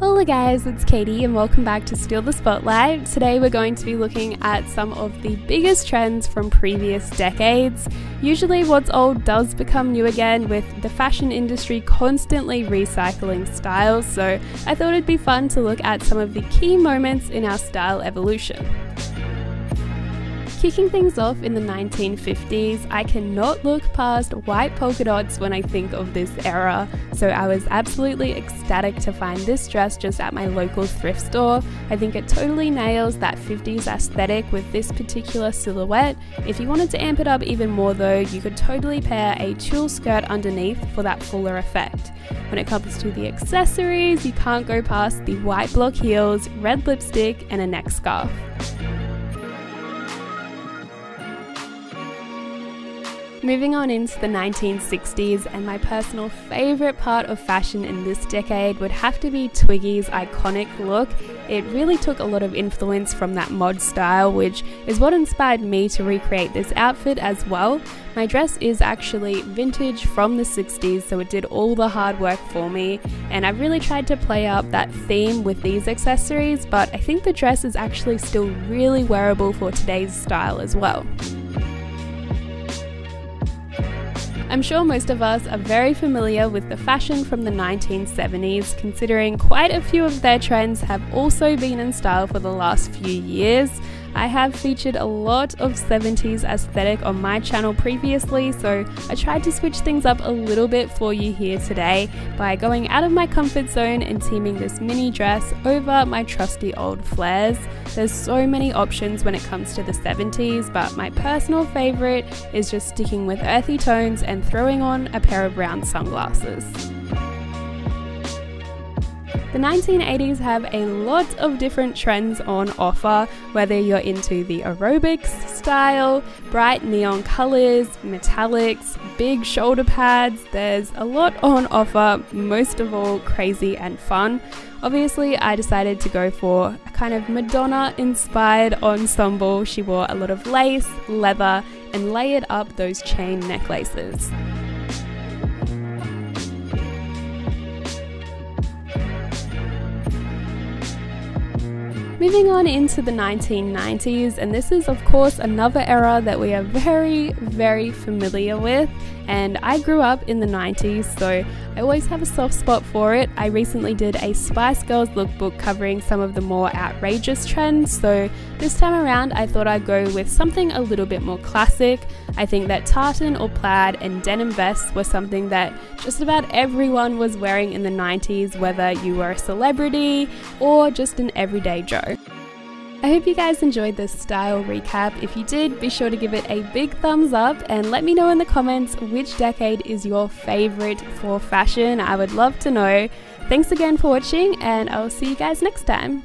Hola guys, it's Katie and welcome back to Steal the Spotlight. Today we're going to be looking at some of the biggest trends from previous decades. Usually what's old does become new again with the fashion industry constantly recycling styles, so I thought it'd be fun to look at some of the key moments in our style evolution. Kicking things off in the 1950s, I cannot look past white polka dots when I think of this era, so I was absolutely ecstatic to find this dress just at my local thrift store. I think it totally nails that 50s aesthetic with this particular silhouette. If you wanted to amp it up even more though, you could totally pair a tulle skirt underneath for that fuller effect. When it comes to the accessories, you can't go past the white block heels, red lipstick, and a neck scarf. Moving on into the 1960s, and my personal favourite part of fashion in this decade would have to be Twiggy's iconic look. It really took a lot of influence from that mod style, which is what inspired me to recreate this outfit as well. My dress is actually vintage from the 60s, so it did all the hard work for me, and I really tried to play up that theme with these accessories, but I think the dress is actually still really wearable for today's style as well. I'm sure most of us are very familiar with the fashion from the 1970s, considering quite a few of their trends have also been in style for the last few years. I have featured a lot of 70s aesthetic on my channel previously, so I tried to switch things up a little bit for you here today by going out of my comfort zone and teaming this mini dress over my trusty old flares. There's so many options when it comes to the 70s, but my personal favourite is just sticking with earthy tones and throwing on a pair of brown sunglasses. The 1980s have a lot of different trends on offer, whether you're into the aerobics style, bright neon colours, metallics, big shoulder pads, there's a lot on offer, most of all crazy and fun. Obviously, I decided to go for a kind of Madonna inspired ensemble. She wore a lot of lace, leather, and layered up those chain necklaces. Moving on into the 1990s, and this is, of course, another era that we are very, very familiar with. And I grew up in the 90s, so I always have a soft spot for it. I recently did a Spice Girls lookbook covering some of the more outrageous trends, so this time around I thought I'd go with something a little bit more classic. I think that tartan or plaid and denim vests were something that just about everyone was wearing in the 90s, whether you were a celebrity or just an everyday Joe. I hope you guys enjoyed this style recap. If you did, be sure to give it a big thumbs up and let me know in the comments which decade is your favorite for fashion. I would love to know. Thanks again for watching, and I'll see you guys next time.